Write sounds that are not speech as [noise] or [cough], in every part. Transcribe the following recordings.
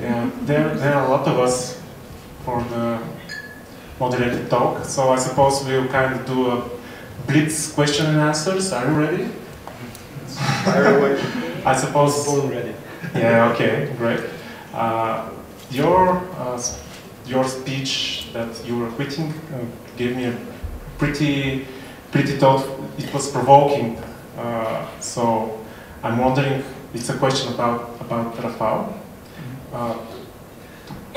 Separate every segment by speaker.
Speaker 1: Yeah, there, there are a lot of us for the moderated talk, so I suppose we'll kind of do a blitz question and answers. Are you ready? I suppose.
Speaker 2: Born ready.
Speaker 1: Yeah. Okay. Great. Uh, your uh, your speech that you were quitting uh, gave me a pretty pretty thought. It was provoking. Uh, so I'm wondering. It's a question about about Rafał. Uh,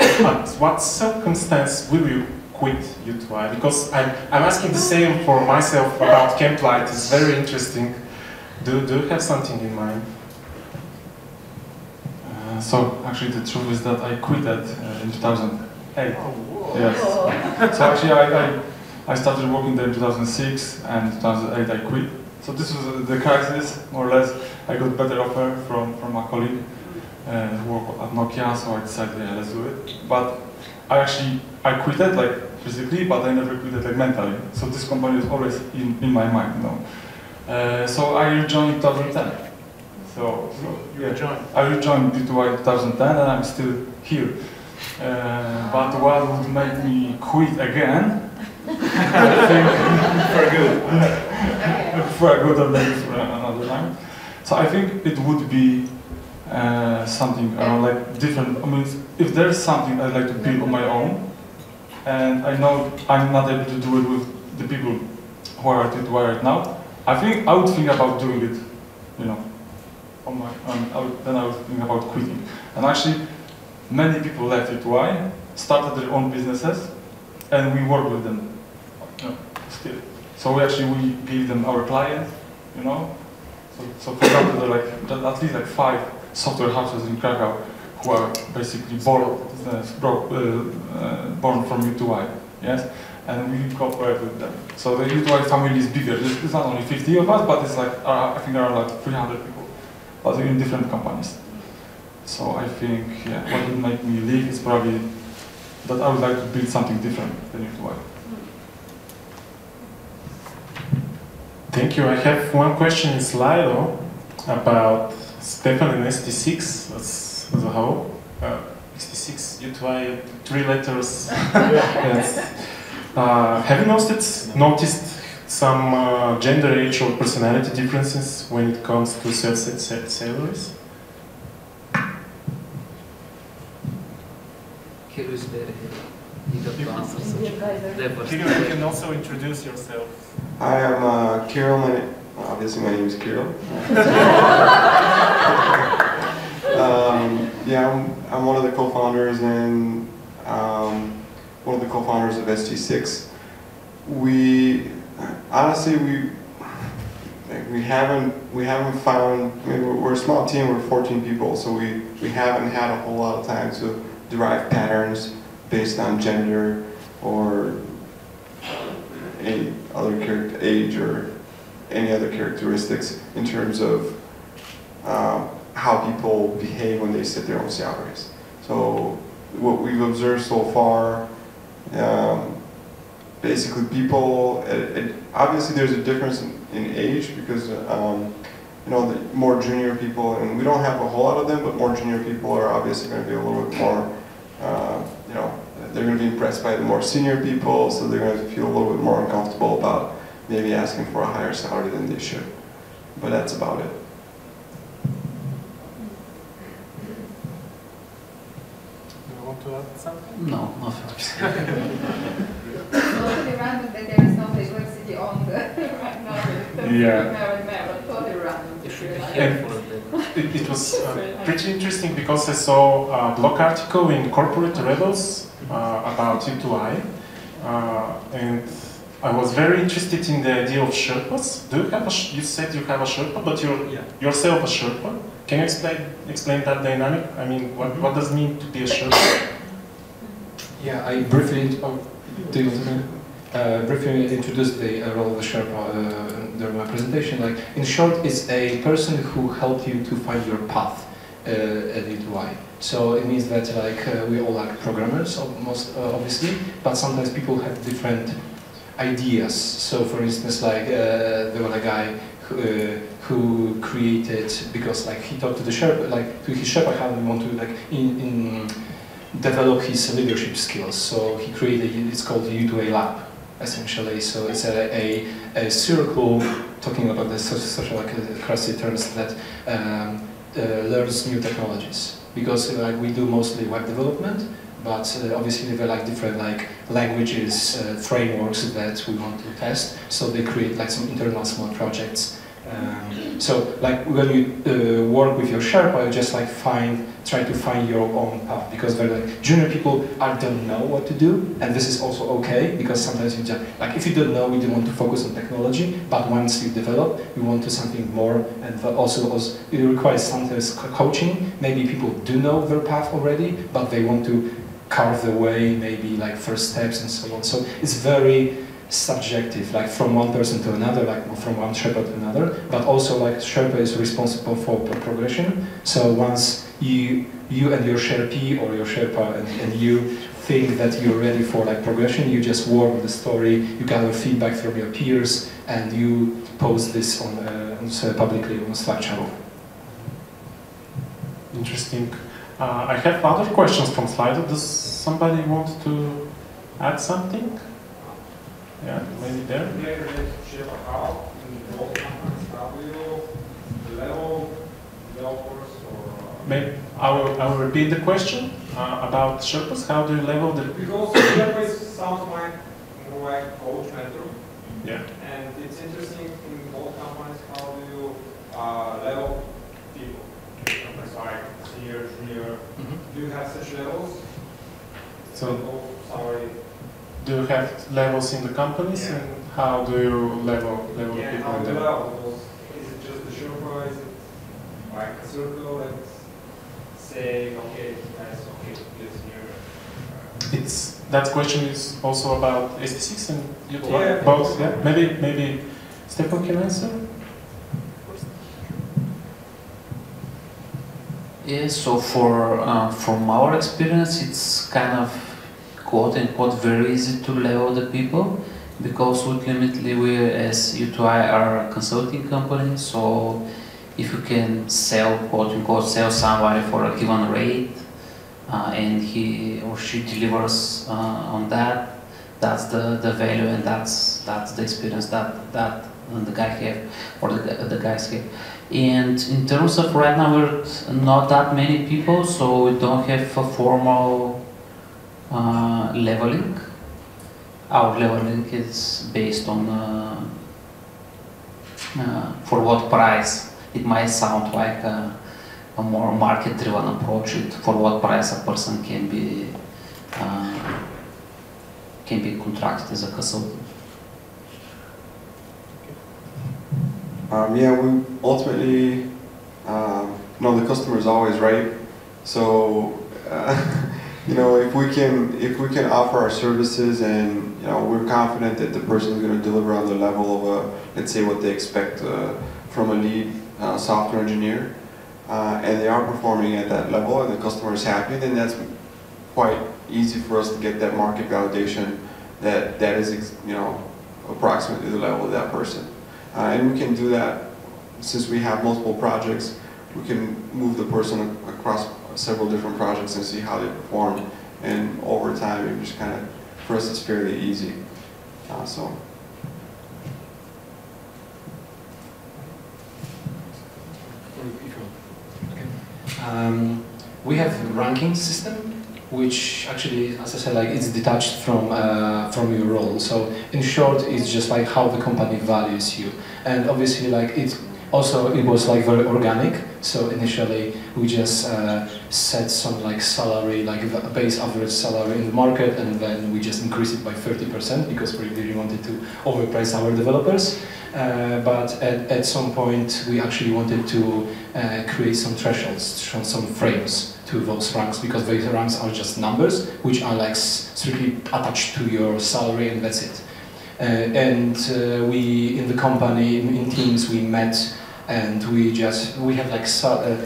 Speaker 1: [coughs] at what circumstance will you quit U2I? Because I'm, I'm asking the same for myself about Camplight. It's very interesting. Do, do you have something in mind?
Speaker 3: Uh, so actually the truth is that I quit that uh, in 2008. Yes. So actually I, I, I started working there in 2006 and 2008 I quit. So this was uh, the crisis, more or less. I got better offer from, from a colleague uh, worked at Nokia, so I decided, yeah, let's do it. But I actually, I quit it like physically, but I never quit it like mentally. So this company is always in, in my mind, you know. Uh, so I rejoined in 2010. So, so yeah.
Speaker 1: rejoined.
Speaker 3: I rejoined U2I 2010 and I'm still here. Uh, but what would make me quit again? I [laughs] think
Speaker 2: For good. [laughs]
Speaker 3: for a good or maybe for another time. So I think it would be uh, something around like different. I mean, if there's something I'd like to build on my own, and I know I'm not able to do it with the people who are at it right now, I think I would think about doing it, you know, on my own. I would, then I would think about quitting. And actually, many people left it Why? started their own businesses, and we work with them you know, still. So we actually we give them our clients, you know. So, so for example, there are like at least like five software houses in Krakow who are basically born uh, uh, uh, born from U2I, yes, and we cooperate with them. So the U2I family is bigger. It's not only 50 of us, but it's like uh, I think there are like 300 people, but in different companies. So I think yeah, what would make me leave is probably that I would like to build something different than U2I.
Speaker 1: Thank you. I have one question in Slido about Stefan and ST6 as, as a whole. Uh, ST6, U2I, three letters. [laughs] yes. Uh, have you noticed, noticed some uh, gender, age, or personality differences when it comes to sales sa- salaries?
Speaker 4: Kirill You got the answers. Therefore,
Speaker 1: Kirill, you can also introduce yourself.
Speaker 5: I'm uh, Kirill. Obviously my name is Kirill. [laughs] um, yeah, I'm, I'm one of the co-founders and um, one of the co-founders of ST6. We honestly we we haven't we haven't found. I mean, we're, we're a small team. We're 14 people, so we we haven't had a whole lot of time to derive patterns based on gender or any other character, age or any other characteristics in terms of um, how people behave when they set their own salaries. So what we've observed so far, um, basically people, it, it, obviously there's a difference in, in age because um, you know the more junior people, and we don't have a whole lot of them, but more junior people are obviously going to be a little bit more, uh, you know, they're going to be impressed by the more senior people, so they're going to feel a little bit more uncomfortable about maybe asking for a higher salary than they should. But that's about it.
Speaker 1: Do you want to add something?
Speaker 4: No, no thanks. [laughs]
Speaker 6: totally random that there is no diversity on the right now.
Speaker 1: Yeah.
Speaker 6: Merit, merit, totally random.
Speaker 4: You should be
Speaker 6: Like-
Speaker 4: careful of that.
Speaker 1: It, [laughs] it was uh, pretty interesting because I saw a blog article in Corporate Rebels uh, about U2I, uh, and I was very interested in the idea of Sherpas. Do you have a, you said you have a Sherpa, but you're
Speaker 2: Yeah.
Speaker 1: yourself a Sherpa. Can you explain explain that dynamic? I mean, what, what does it mean to be a Sherpa?
Speaker 7: Yeah, I briefly, oh, do you want to uh, briefly introduce the uh, role of the Sherpa uh, during my presentation. Like, in short, it's a person who helped you to find your path uh, at U2I. So it means that like uh, we all are programmers, most uh, obviously, but sometimes people have different ideas. So, for instance, like uh, there was a guy who, uh, who created because like he talked to the Sherpa, like to his Sherpa how he want to like in, in develop his leadership skills. So he created it's called the U2I Lab essentially. So it's a, a, a circle talking about the social, like uh, terms that um, uh, learns new technologies because like we do mostly web development but uh, obviously there like different like languages, uh, frameworks that we want to test. So they create like some internal small projects. Um, so like when you uh, work with your Sherpa, you just like find, try to find your own path because very like junior people are don't know what to do, and this is also okay because sometimes you just like if you don't know, you don't want to focus on technology, but once you develop, you want to something more, and also, also it requires sometimes coaching. Maybe people do know their path already, but they want to carve the way, maybe like first steps and so on. So it's very subjective, like from one person to another, like from one Sherpa to another, but also like Sherpa is responsible for progression. So once you you and your Sherpa or your Sherpa and, and you think that you're ready for like progression, you just work the story, you gather feedback from your peers, and you post this on, uh, on publicly on Slack channel.
Speaker 1: Interesting. Uh, I have other questions from Slido. Does somebody want to add something? Yeah, maybe there. Maybe I will, I will repeat the question uh, about Sherpas. How do you level the?
Speaker 2: Because Sherpa sounds like more like coach mentor.
Speaker 1: Yeah.
Speaker 2: And it's interesting in both companies how do you uh, level like junior. Mm -hmm. Do you have such levels?
Speaker 1: So,
Speaker 2: sorry.
Speaker 1: Do you have levels in the companies,
Speaker 2: yeah.
Speaker 1: and how do you level level
Speaker 2: yeah,
Speaker 1: people?
Speaker 2: How
Speaker 1: in
Speaker 2: do
Speaker 1: them?
Speaker 2: level? Is it just the Sherpa? Is it like a circle that say, okay, guys, okay, this here?
Speaker 1: It's that question is also about ST6 and U2I,
Speaker 2: Yeah.
Speaker 1: both. Yeah, maybe maybe Stefan can answer.
Speaker 4: Yeah, so for uh, from our experience, it's kind of quote unquote very easy to level the people because ultimately we as U2I are a consulting company, so if you can sell quote unquote sell somebody for a given rate uh, and he or she delivers uh, on that, that's the, the value and that's that's the experience that that the guy have or the, the guys have. And in terms of right now, we're not that many people, so we don't have a formal uh, leveling. Our leveling is based on uh, uh, for what price. It might sound like a, a more market-driven approach. It, for what price a person can be uh, can be contracted as a consultant.
Speaker 5: Um, yeah, we ultimately, um, know, the customer is always right. So, uh, [laughs] you know, if we can, if we can offer our services and, you know, we're confident that the person is going to deliver on the level of, a, let's say, what they expect uh, from a lead uh, software engineer, uh, and they are performing at that level and the customer is happy, then that's quite easy for us to get that market validation that that is, you know, approximately the level of that person. Uh, and we can do that since we have multiple projects. We can move the person across several different projects and see how they perform. And over time, it just kind of, for us, it's fairly easy. Uh, so.
Speaker 7: Um, we have ranking system, which actually, as I said, like it's detached from uh, from your role. So in short, it's just like how the company values you, and obviously, like it also it was like very organic. So initially, we just uh, set some like salary, like a base average salary in the market, and then we just increased it by 30% because we really wanted to overprice our developers. Uh, but at, at some point, we actually wanted to uh, create some thresholds, some frames to those ranks because those ranks are just numbers which are like strictly attached to your salary and that's it. Uh, and uh, we in the company in, teams we met and we just we have like uh,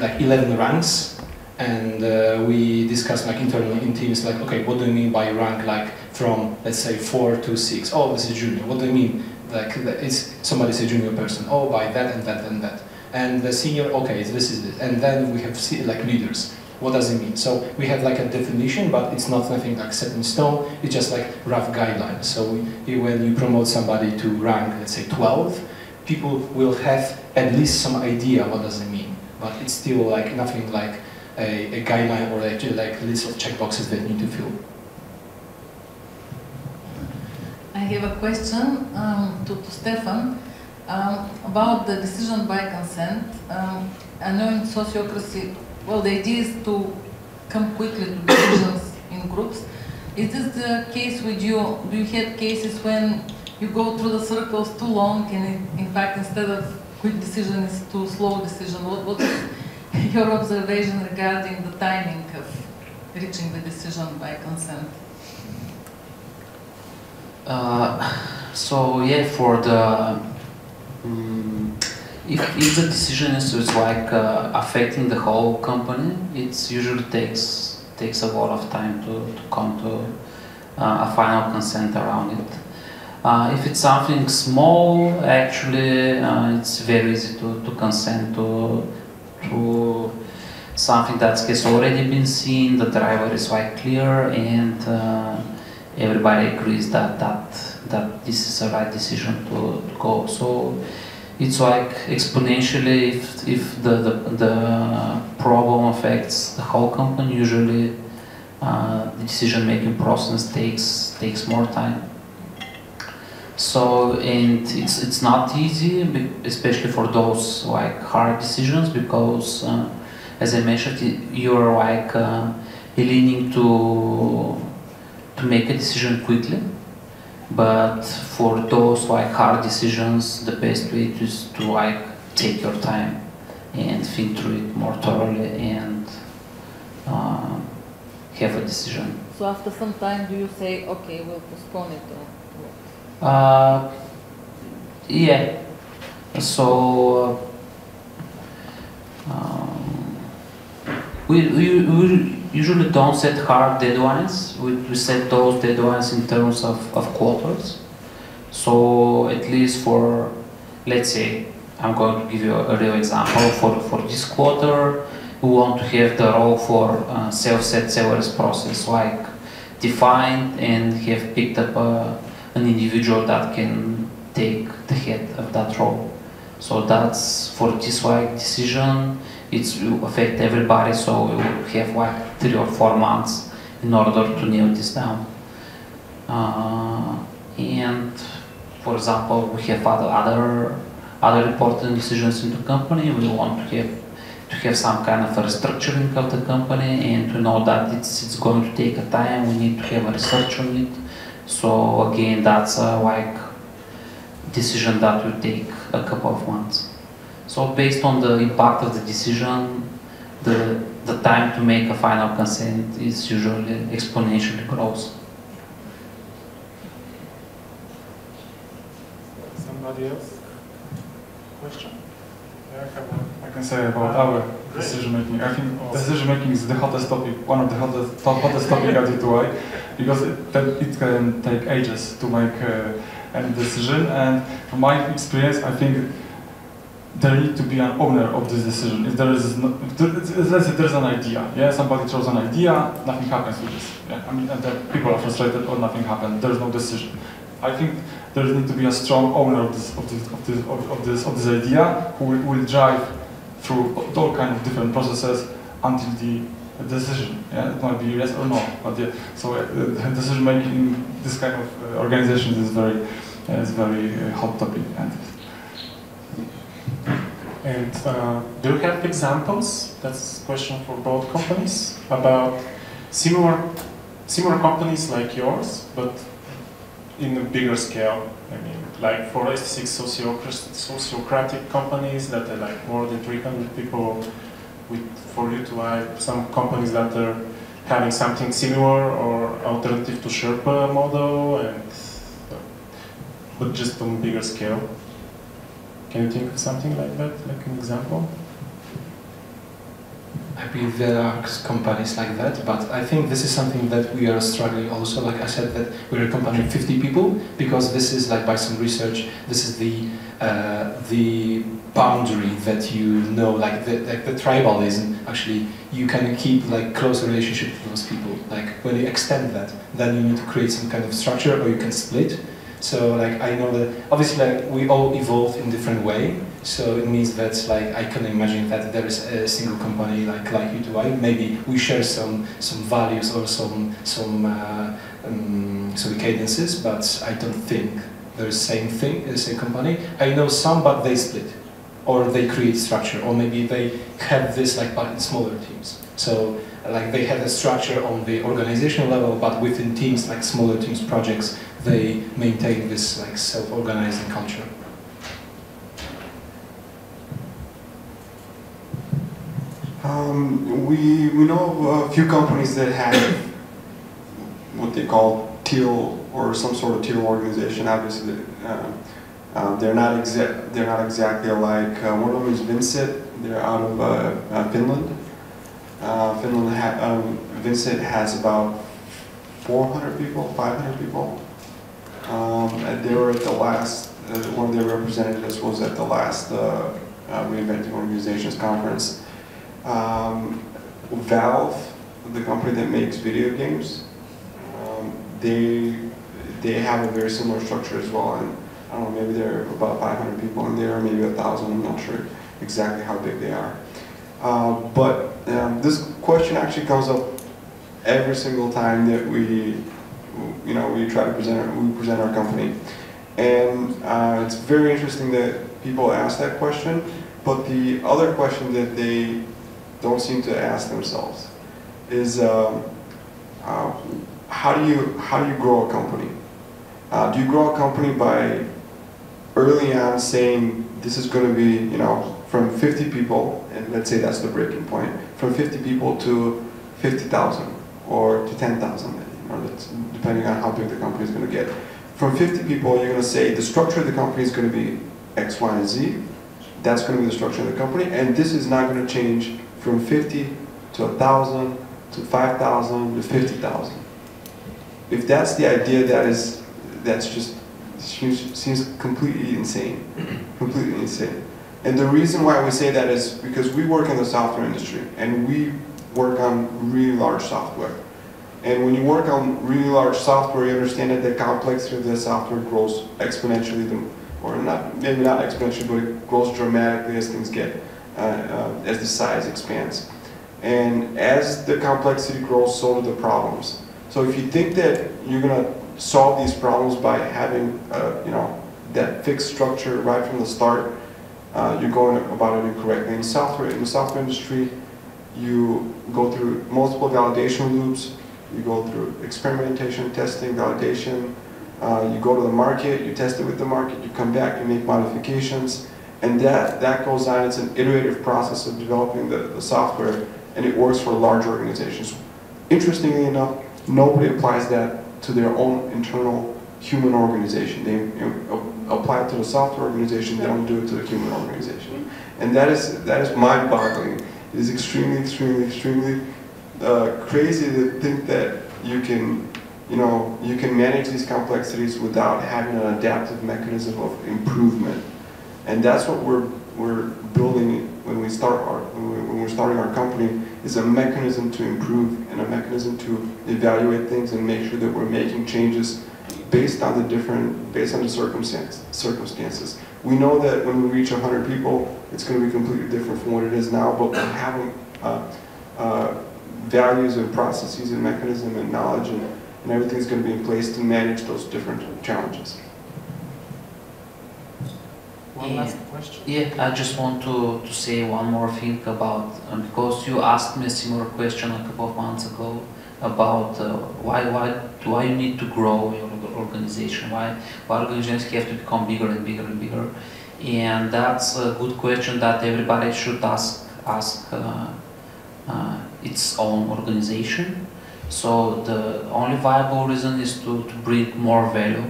Speaker 7: like 11 ranks and uh, we discussed like internally in teams like okay what do you mean by rank like from let's say four to six oh this is junior what do you mean like it's somebody's a junior person. Oh, by that and that and that. And the senior, okay, this is it. And then we have like leaders. What does it mean? So we have like a definition, but it's not nothing like set in stone. It's just like rough guidelines. So you- when you promote somebody to rank, let's say 12, people will have at least some idea what does it mean. But it's still like nothing like a, a guideline or like, like list of checkboxes that need to fill.
Speaker 8: I have a question um, to, to Stefan um, about the decision by consent. Um, I know in sociocracy, well, the idea is to come quickly to decisions in groups. Is this the case with you? Do you have cases when you go through the circles too long and in, fact instead of quick decision is too slow decision? What, what is [laughs] your observation regarding the timing of reaching the decision by consent?
Speaker 4: Uh, so yeah, for the um, if, if the decision is, is like uh, affecting the whole company, it usually takes takes a lot of time to, to come to uh, a final consent around it. Uh, if it's something small, actually, uh, it's very easy to, to consent to to something that has already been seen. The driver is like clear and uh, everybody agrees that that that this is the right decision to, to go. So it's like exponentially if, if the, the, the problem affects the whole company, usually uh, the decision making process takes takes more time. So and it's it's not easy, especially for those like hard decisions because uh, as I mentioned, you're like uh, leaning to to make a decision quickly. But for those like hard decisions, the best way is to like take your time and think through it more thoroughly and uh, have a decision.
Speaker 8: So after some time, do you say, okay, we'll postpone it or what?
Speaker 4: Uh, yeah. So um, we, we, we usually don't set hard deadlines. We, we set those deadlines in terms of, of quarters. So at least for, let's say, I'm going to give you a, real example. For, for this quarter, we want to have the role for uh, self-set salaries process like defined and have picked up a, an individual that can take the head of that role. So that's for this like decision, it will affect everybody. So we will have like three or four months in order to nail this down. Uh, and for example, we have other other other important decisions in the company. We want to have to have some kind of a restructuring of the company and to know that it's, it's going to take a time. We need to have a research on it. So again, that's a like decision that will take a couple of months. So based on the impact of the decision, the the time to make a final consent is usually exponentially grows.
Speaker 1: Somebody else? Question? Yeah, I have one.
Speaker 3: I can say about our decision making. I think decision making is the hottest topic, one of the hottest, top, hottest topic at U2I, because it, it can take ages to make uh, any decision. And from my experience, I think there need to be an owner of this decision. If there is, if there, let's say there's an idea, yeah, somebody throws an idea, nothing happens with this. Yeah, I mean, people are frustrated or nothing happened. There's no decision. I think there need to be a strong owner of this of this of this of, of this, of this idea who will, will drive through all kind of different processes until the decision. Yeah, it might be yes or no, but yeah. So uh, decision making in this kind of uh, organizations is very uh, is very uh, hot topic and.
Speaker 1: And uh, do you have examples? That's a question for both companies about similar similar companies like yours, but in a bigger scale. I mean, like for ST6 sociocratic companies that are like more than 300 people, with for you to have some companies that are having something similar or alternative to Sherpa model, and but just on bigger scale. Can you think of something like that, like an example?
Speaker 7: I believe there are companies like that, but I think this is something that we are struggling also. Like I said, that we're a company of 50 people because this is like by some research, this is the uh, the boundary that you know, like the, the tribalism. Actually, you can keep like close relationship with those people. Like when you extend that, then you need to create some kind of structure, or you can split. So like I know that obviously like we all evolve in different way. So it means that like I can imagine that there is a single company like like U2I. Maybe we share some some values or some some uh, um, some cadences, but I don't think there's same thing the same company. I know some, but they split, or they create structure, or maybe they have this like smaller teams. So like they have a structure on the organizational level, but within teams like smaller teams projects, they maintain this like self-organizing culture.
Speaker 5: Um, we, we know a few companies that have what they call teal or some sort of teal organization. Obviously, uh, uh, they're not exact. They're not exactly alike. Uh, one of them is Vincit. They're out of uh, uh, Finland. Uh, Finland ha um, Vincit has about 400 people, 500 people. Um, and they were at the last. one of their representatives was at the last Reinventing Organizations conference. Um, Valve, the company that makes video games, um, they they have a very similar structure as well. And I don't know, maybe there are about 500 people in there, maybe a thousand. I'm not sure exactly how big they are. Uh, but um, this question actually comes up every single time that we, you know, we try to present our, we present our company, and uh, it's very interesting that people ask that question. But the other question that they don't seem to ask themselves is um, uh, how do you how do you grow a company? Uh, do you grow a company by early on saying this is going to be you know from 50 people and let's say that's the breaking point from 50 people to 50,000 or to 10,000 you know, depending on how big the company is going to get. From 50 people, you're going to say the structure of the company is going to be X, Y, and Z. That's going to be the structure of the company, and this is not going to change from 50 to 1,000 to 5,000 to 50,000. If that's the idea, that is, that's just, seems completely insane, completely insane. And the reason why we say that is because we work in the software industry and we work on really large software. And when you work on really large software, you understand that the complexity of the software grows exponentially, or not, maybe not exponentially, but it grows dramatically as things get uh, uh, as the size expands. And as the complexity grows, so do the problems. So if you think that you're going to solve these problems by having, uh, you know, that fixed structure right from the start, uh, you're going about it incorrectly. In software, in the software industry, you go through multiple validation loops. You go through experimentation, testing, validation. Uh, you go to the market, you test it with the market, you come back, you make modifications. And that, that goes on, it's an iterative process of developing the, the software, and it works for large organizations. Interestingly enough, nobody applies that to their own internal human organization. They apply it to the software organization, they don't do it to the human organization. And that is, that is mind-boggling. It is extremely, extremely, extremely uh, crazy to think that you can, you know, you can manage these complexities without having an adaptive mechanism of improvement. And that's what we're, we're building when we start our, when we're starting our company, is a mechanism to improve and a mechanism to evaluate things and make sure that we're making changes based on the different, based on the circumstance, circumstances. We know that when we reach 100 people, it's going to be completely different from what it is now, but we're having uh, uh, values and processes and mechanism and knowledge and, and everything's going to be in place to manage those different challenges.
Speaker 1: One last question.
Speaker 4: Yeah, I just want to, to say one more thing about, um, because you asked me a similar question a couple of months ago about uh, why, why, why you need to grow your organization, why, why organizations have to become bigger and bigger and bigger. And that's a good question that everybody should ask, ask uh, uh, its own organization. So the only viable reason is to, to bring more value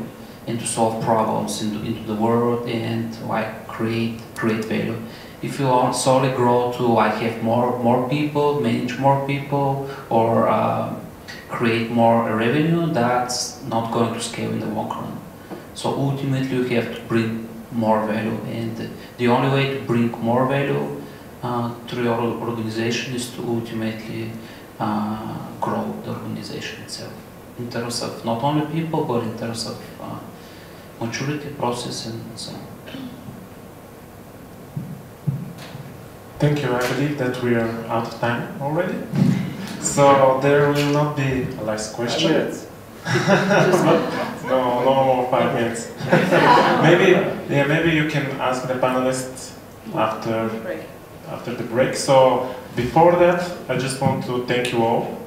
Speaker 4: and to solve problems into, into the world and like create create value. If you want solely grow to I have more more people, manage more people, or uh, create more revenue, that's not going to scale in the long run. So ultimately, you have to bring more value, and the only way to bring more value uh, to your organization is to ultimately uh, grow the organization itself in terms of not only people, but in terms of uh, maturity process and so on.
Speaker 1: Thank you. I believe that we are out of time already. So there will not be a last question. [laughs] no, no more five minutes. [laughs] maybe, yeah, maybe you can ask the panelists after after the break. So before that, I just want to thank you all